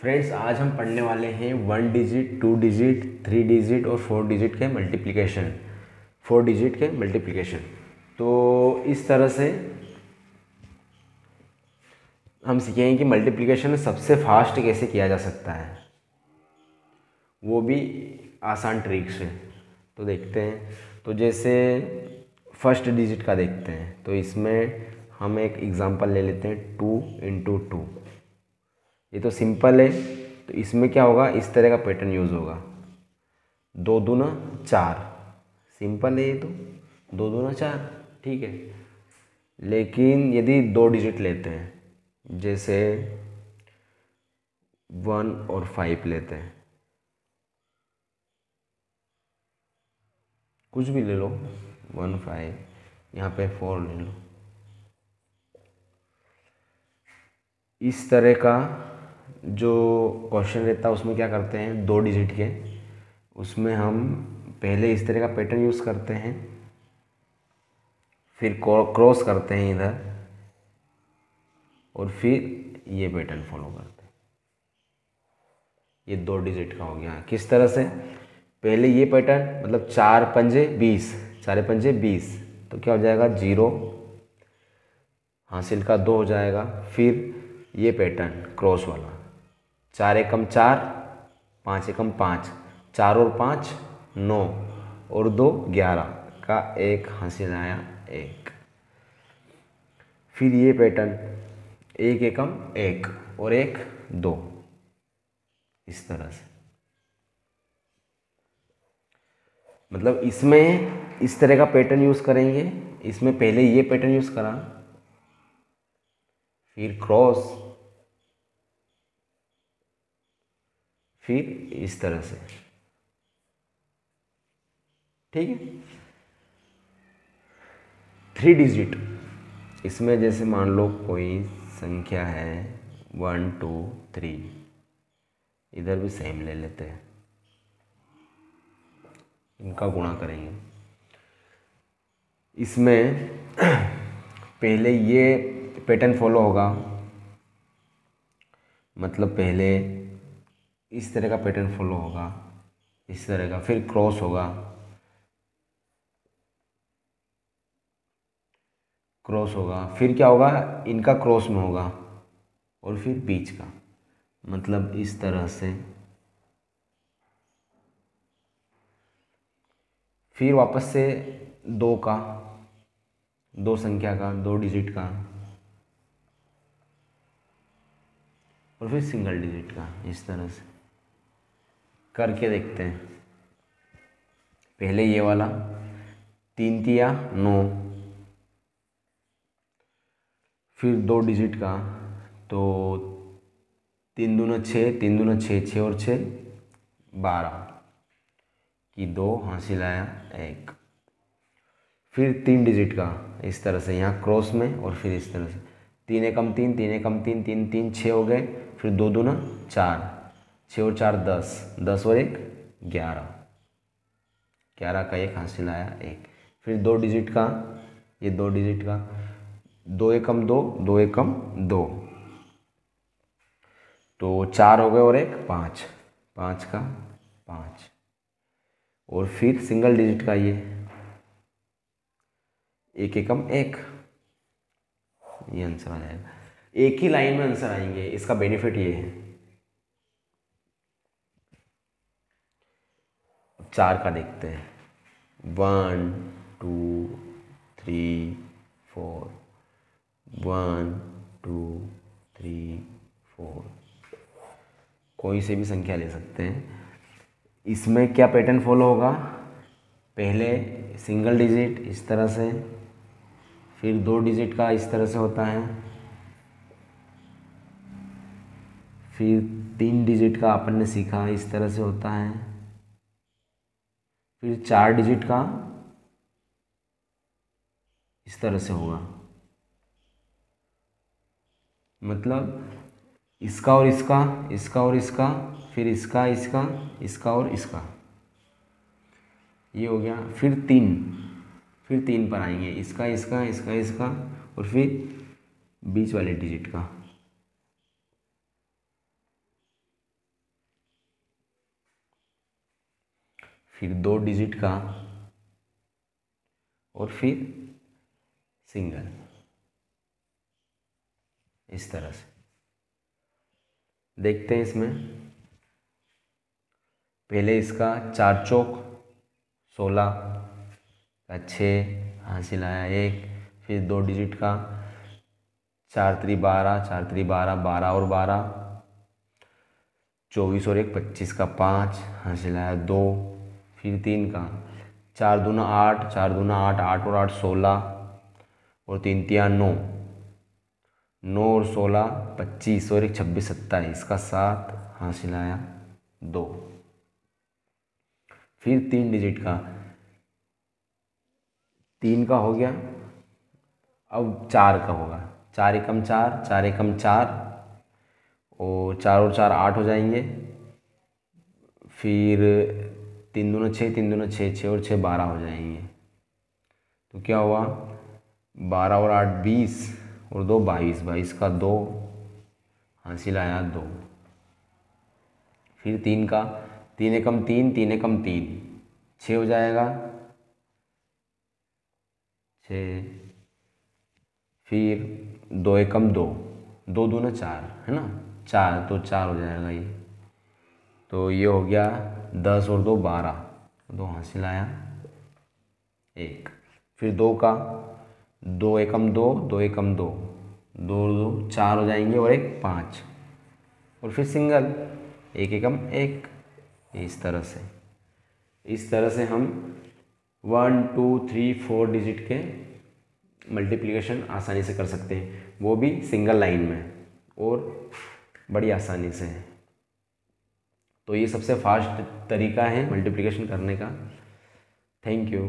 Friends आज हम पढ़ने वाले हैं one digit two digit three digit और फोर डिजिट के मल्टीप्लिकेशन फोर डिजिट के मल्टीप्लिकेशन तो इस तरह से हम सीखेंगे कि मल्टीप्लिकेशन सबसे फास्ट कैसे किया जा सकता है। वो भी आसान ट्रिक से तो देखते हैं। तो जैसे फ़र्स्ट डिजिट का देखते हैं। तो इसमें हम एक एग्ज़ाम्पल ले लेते हैं टू इंटू टू ये तो सिंपल है। तो इसमें क्या होगा? इस तरह का पैटर्न यूज़ होगा। दो दूना चार। सिंपल है ये तो। दो दूना चार, ठीक है। लेकिन यदि दो डिजिट लेते हैं, जैसे वन और फाइव लेते हैं। कुछ भी ले लो। वन फाइव यहाँ पे फोर ले लो। इस तरह का जो क्वेश्चन रहता है, उसमें क्या करते हैं? दो डिजिट के। उसमें हम पहले इस तरह का पैटर्न यूज़ करते हैं, फिर क्रॉस करते हैं इधर, और फिर ये पैटर्न फॉलो करते हैं। ये दो डिजिट का हो गया। किस तरह से? पहले ये पैटर्न मतलब चार पंजे बीस, चार पंजे बीस तो क्या हो जाएगा? ज़ीरो। हासिल का दो हो जाएगा। फिर ये पैटर्न क्रॉस वाला। चार एकम चार, पाँच एकम पाँच, चार और पाँच, नौ और दो, ग्यारह का एक हासिल आया एक। फिर ये पैटर्न एक एकम एक और एक दो। इस तरह से। मतलब इसमें इस तरह का पैटर्न यूज़ करेंगे, इसमें पहले ये पैटर्न यूज़ करा, फिर क्रॉस फिर इस तरह से। ठीक है? थ्री डिजिट इसमें जैसे मान लो कोई संख्या है वन टू थ्री इधर भी सेम ले लेते हैं। इनका गुणा करेंगे। इसमें पहले ये पैटर्न फॉलो होगा। मतलब पहले इस तरह का पैटर्न फॉलो होगा, इस तरह का, फिर क्रॉस होगा। क्रॉस होगा, फिर क्या होगा? इनका क्रॉस में होगा और फिर बीच का। मतलब इस तरह से। फिर वापस से दो का, दो संख्या का, दो डिजिट का और फिर सिंगल डिजिट का, इस तरह से। करके देखते हैं। पहले ये वाला, तीन तिया, नौ। फिर दो डिजिट का तो तीन दूना छः, तीन दूना छः छः और छः, बारह। की दो, हासिल आया एक। फिर तीन डिजिट का, इस तरह से यहाँ क्रॉस में और फिर इस तरह से। तीन एकम तीन तीन एकम तीन तीन तीन, छः हो गए, फिर दो दूना चार। छः और चार दस। दस और एक, ग्यारह। ग्यारह का एक हासिल आया एक। फिर दो डिजिट का, ये दो डिजिट का। दो एकम दो दो एकम दो। तो चार हो गए और एक, पाँच। पाँच का, पाँच। और फिर सिंगल डिजिट का ये। एक एकम एक। ये आंसर आ जाएगा। एक ही लाइन में आंसर आएँगे। इसका बेनिफिट ये है। चार का देखते हैं। One two three four one two three four कोई से भी संख्या ले सकते हैं। इसमें क्या पैटर्न फॉलो होगा? पहले सिंगल डिजिट इस तरह से, फिर दो डिजिट का इस तरह से होता है। फिर तीन डिजिट का अपन ने सीखा इस तरह से होता है। फिर चार डिजिट का इस तरह से होगा। मतलब इसका और इसका इसका और इसका, फिर इसका इसका इसका और इसका। ये हो गया। फिर तीन फिर तीन पर आएँगे। इसका इसका इसका इसका और फिर बीच वाले डिजिट का। फिर दो डिजिट का और फिर सिंगल इस तरह से। देखते हैं इसमें। पहले इसका चार चौक, सोलह, का छः हासिल आया एक, फिर दो डिजिट का चार त्री बारह, चार त्री बारह बारह और बारह, चौबीस और एक, पच्चीस का पाँच हासिल आया दो फिर तीन का। चार दूना आठ, चार दूना आठ आठ और आठ सोलह, और तीन तिया नौ। नौ और सोलह, पच्चीस, और एक छब्बीस, सत्ताईस का सात हासिल आया दो। फिर तीन डिजिट का। तीन का हो गया, अब चार का होगा। चार एकम चार चार एकम चार, और चार और चार आठ हो जाएँगे। फिर तीन दोनों छः तीन दोनों छः छः और छः बारह हो जाएँगे। तो क्या हुआ? बारह और आठ, बीस और दो, बाईस। बाईस का दो, हासिल आया दो। फिर तीन का, तीन एकम तीन तीन एकम तीन। छः हो जाएगा। छः फिर दो एकम दो। दो दूना चार, है ना? चार तो चार हो जाएगा ये। तो ये हो गया दस और दो बारह। दो हासिल आया एक। फिर दो का। दो एकम दो दो एकम दो। दो दो, चार हो जाएँगे और एक पाँच। और फिर सिंगल। एक एकम एक। इस तरह से। इस तरह से हम one, two, three, four digit के मल्टीप्लिकेशन आसानी से कर सकते हैं। वो भी सिंगल लाइन में और बड़ी आसानी से। तो ये सबसे फास्ट तरीका है मल्टीप्लिकेशन करने का। Thank you